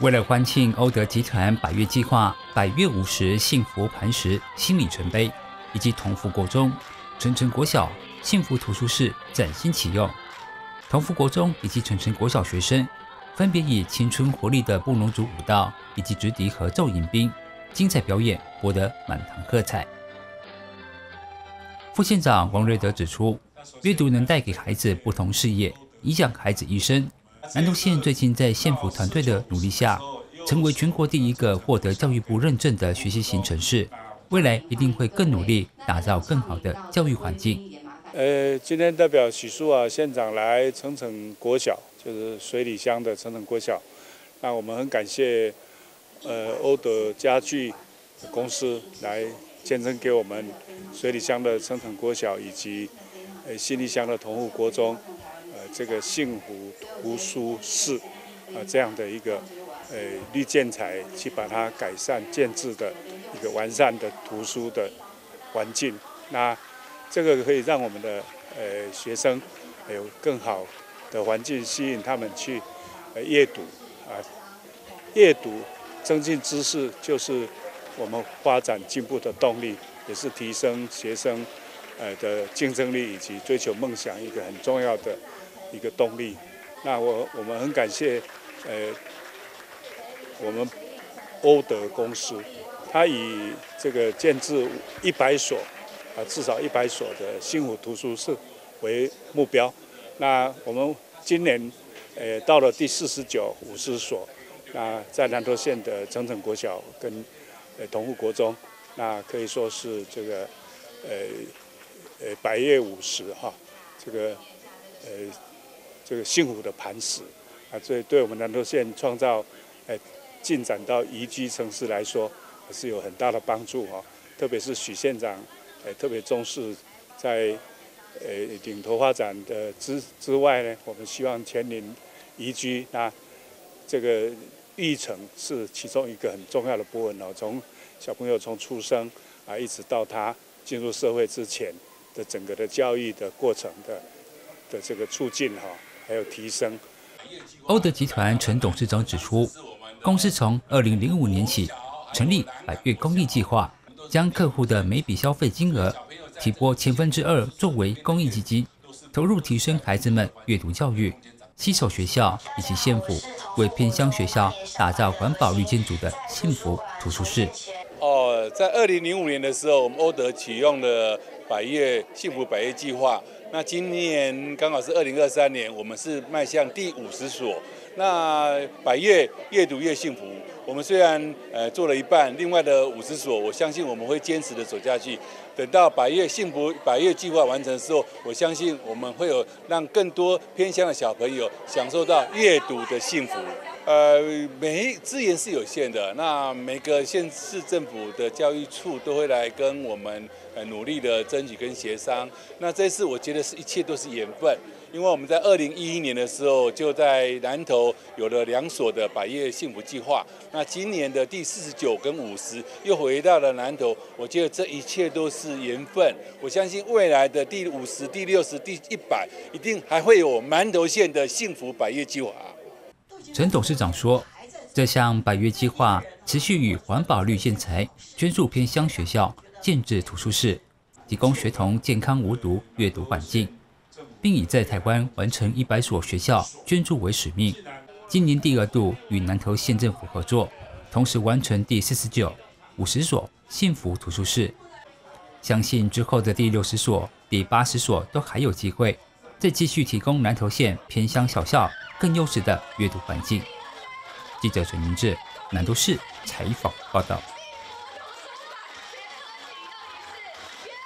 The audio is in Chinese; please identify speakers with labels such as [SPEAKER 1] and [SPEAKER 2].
[SPEAKER 1] 为了欢庆欧德集团百月计划百月五十幸福磐石新里程碑，以及同福国中、纯纯国小幸福图书室崭新启用，同福国中以及纯纯国小学生分别以青春活力的布农族舞蹈以及直笛合奏迎宾，精彩表演博得满堂喝彩。副县长王瑞德指出，阅读能带给孩子不同视野，影响孩子一生。南投县最近在县府团队的努力下，成为全国第一个获得教育部认证的学习型城市。未来一定会更努力，打造更好的教育环境。
[SPEAKER 2] 呃，今天代表许淑啊县长来城城国小，就是水里乡的城城国小。那我们很感谢呃欧德家具公司来见证给我们水里乡的城城国小以及呃新立乡的同户国中。这个幸福图书室啊，这样的一个呃绿建材，去把它改善建制的一个完善的图书的环境。那这个可以让我们的呃学生还有更好的环境，吸引他们去呃阅读啊。阅读增进知识，就是我们发展进步的动力，也是提升学生呃的竞争力以及追求梦想一个很重要的。一个动力，那我我们很感谢，呃，我们欧德公司，它以这个建制一百所，啊至少一百所的幸福图书室为目标。那我们今年，呃到了第四十九、五十所，那在南投县的整整国小跟呃同富国中，那可以说是这个，呃呃百业五十哈，这个呃。这个幸福的磐石啊，所以对我们南投县创造诶进展到宜居城市来说，是有很大的帮助哈。特别是许县长诶特别重视在呃领头发展的之之外呢，我们希望全民宜居那这个育成是其中一个很重要的部分哦。从小朋友从出生啊，一直到他进入社会之前的整个的教育的过程的的这个促进哈。还有提升。
[SPEAKER 1] 欧德集团陈董事长指出，公司从二零零五年起成立百月公益计划，将客户的每笔消费金额提拨千分之二作为公益基金，投入提升孩子们阅读教育。西首学校以及县府为偏乡学校打造环保绿建筑的幸福图书室。
[SPEAKER 3] 在二零零五年的时候，我们欧德启用了百业幸福百业计划。那今年刚好是二零二三年，我们是迈向第五十所。那百越越读越幸福。我们虽然呃做了一半，另外的五十所，我相信我们会坚持的走下去。等到百越幸福百越计划完成的时候，我相信我们会有让更多偏乡的小朋友享受到阅读的幸福。呃，每资源是有限的，那每个县市政府的教育处都会来跟我们呃努力的争取跟协商。那这次我觉得是一切都是缘分。因为我们在二零一一年的时候就在南投有了两所的百业幸福计划，那今年的第四十九跟五十又回到了南投，我觉得这一切都是缘分。我相信未来的第五十、第六十、第一百，一定还会有南投县的幸福百业计划。
[SPEAKER 1] 陈董事长说，这项百业计划持续与环保绿建材捐助偏乡学校建制图书室，提供学童健康无毒阅读环境。并以在台湾完成一百所学校捐助为使命，今年第二度与南投县政府合作，同时完成第四十九、五十所幸福图书室。相信之后的第六十所、第八十所都还有机会，再继续提供南投县偏乡小校更优质的阅读环境。记者陈明志，南都市采访报道。